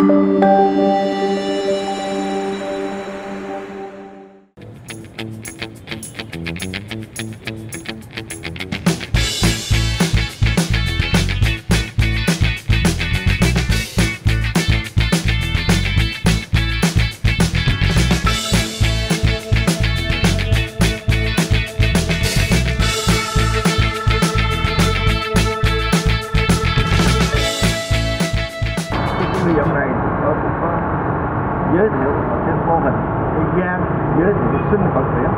cái này tôi cũng có giới thiệu trên mô hình, cái gian giới thiệu sinh vật biển.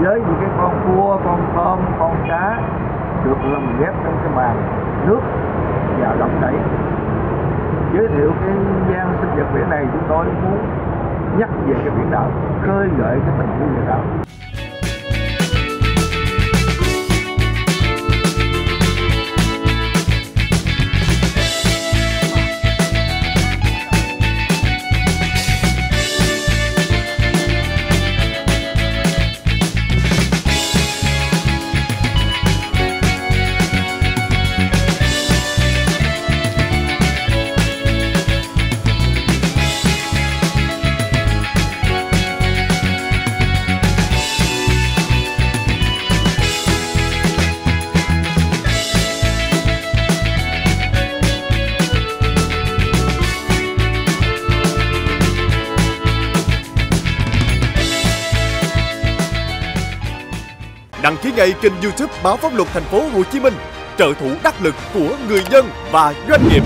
Với những cái con cua, con tôm, con cá được lồng ghép trong cái màn nước và động đẩy. Giới thiệu cái gian sinh vật biển này chúng tôi muốn nhắc về cái biển đảo, khơi gợi cái tình yêu biển đảo. Đăng ký ngay kênh YouTube Báo Pháp Luật Thành phố Hồ Chí Minh, trợ thủ đắc lực của người dân và doanh nghiệp.